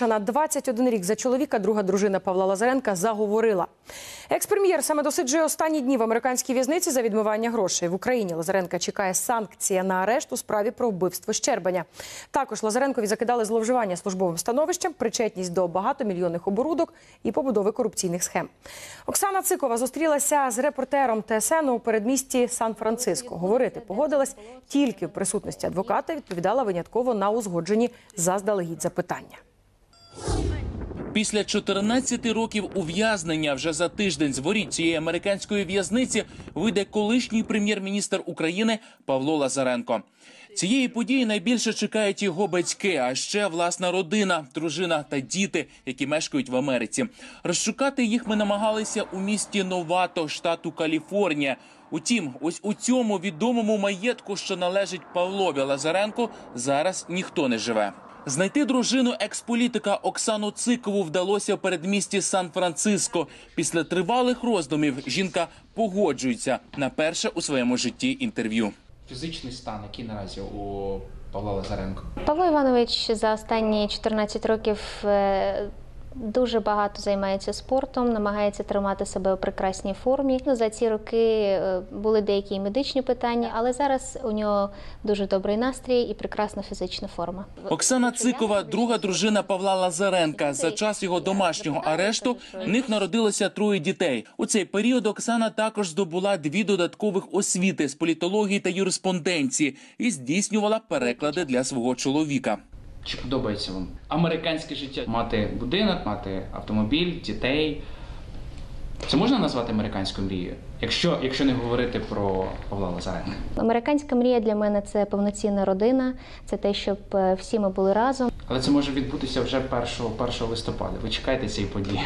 На 21 рік за чоловіка друга дружина Павла Лазаренка заговорила. Екс-прем'єр саме досиджує останні дні в американській в'язниці за відмивання грошей. В Україні Лазаренка чекає санкція на арешт у справі про вбивство Щербаня. Також Лазаренкові закидали зловживання службовим становищем, причетність до багатомільйонних оборудок і побудови корупційних схем. Оксана Цикова зустрілася з репортером ТСН у передмісті Сан-Франциско. Говорити погодилась тільки в присутності адвоката. Відповідала винятково на узгоджені заздалегідь запитання. Після 14 років ув'язнення вже за тиждень з воріт цієї американської в'язниці вийде колишній прем'єр-міністр України Павло Лазаренко. Цієї події найбільше чекають його батьки, а ще власна родина, дружина та діти, які мешкають в Америці. Розшукати їх ми намагалися у місті Новато, штату Каліфорнія. Утім, ось у цьому відомому маєтку, що належить Павлові Лазаренку, зараз ніхто не живе. Знайти дружину експолітика Оксану Цикову вдалося в передмісті Сан-Франциско. Після тривалих роздумів жінка погоджується на перше у своєму житті інтерв'ю. Фізичний стан, який наразі у Павла Лазаренко. Павло Іванович за останні 14 років е, дуже багато займається спортом, намагається тримати себе у прекрасній формі. Ну, за ці роки е, були деякі медичні питання, але зараз у нього дуже добрий настрій і прекрасна фізична форма. Оксана Цикова, друга дружина Павла Лазаренка. За час його домашнього арешту в них народилося троє дітей. У цей період Оксана також здобула дві додаткових освіти з політології та юриспонденції і здійснювала переклади для свого чоловіка. Чи подобається вам американське життя? Мати будинок, мати автомобіль, дітей. Це можна назвати американською мрією? Якщо, якщо не говорити про Павла Лазаренка. Американська мрія для мене це повноцінна родина, це те, щоб е, всі ми були разом. Але це може відбутися вже 1, 1 листопада. Ви чекаєте цієї події?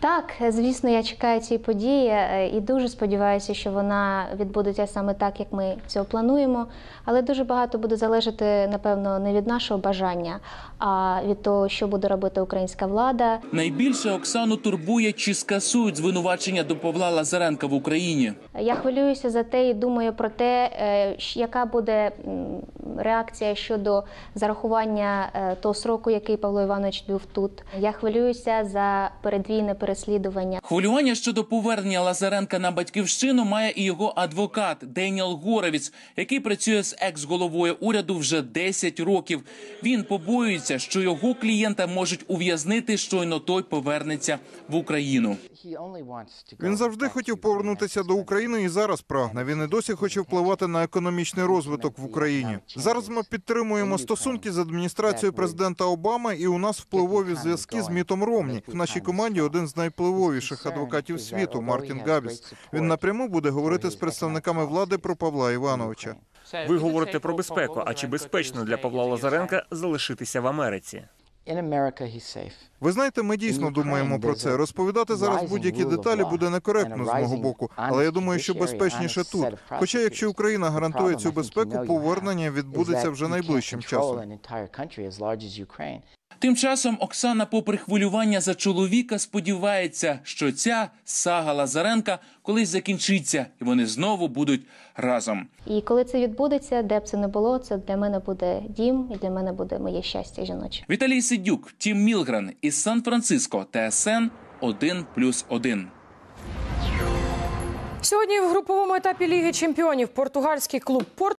Так, звісно, я чекаю цієї події е, і дуже сподіваюся, що вона відбудеться саме так, як ми цього плануємо. Але дуже багато буде залежати, напевно, не від нашого бажання, а від того, що буде робити українська влада. Найбільше Оксану турбує, чи скасують звинувачення до Павла Лазаренка в Україні. Я хвилююся за те і думаю про те, е, яка буде реакція щодо зарахування е, того сроку, який Павло Іванович був тут. Я хвилююся за передвійне переслідування. Хвилювання щодо повернення Лазаренка на батьківщину має і його адвокат Деніел Горовіц, який працює з екс-головою уряду вже 10 років. Він побоюється, що його клієнта можуть ув'язнити, щойно той повернеться в Україну. Він завжди хотів повернутися до України і зараз прагне. Він і досі хоче впливати на економічний розвиток в Україні. Зараз ми підтримуємо стосунки з адміністрацією президента Обами, і у нас впливові зв'язки з Мітом Ромні. В нашій команді один з найвпливовіших адвокатів світу Мартін Габіс. Він напряму буде говорити з представниками влади про Павла Івановича. Ви говорите про безпеку. А чи безпечно для Павла Лазаренка залишитися в Америці? Ви знаєте, ми дійсно думаємо про це. Розповідати зараз будь-які деталі буде некоректно з мого боку, але я думаю, що безпечніше тут. Хоча, якщо Україна гарантує цю безпеку, повернення відбудеться вже найближчим часом. Тим часом Оксана, попри хвилювання за чоловіка, сподівається, що ця сага Лазаренка колись закінчиться, і вони знову будуть разом. І коли це відбудеться, де б це не було, це для мене буде дім, і для мене буде моє щастя жіноче. Віталій Сидюк, Тім Мілгрен із Сан-Франциско, ТСН 1+,1. Сьогодні в груповому етапі Ліги чемпіонів португальський клуб Порто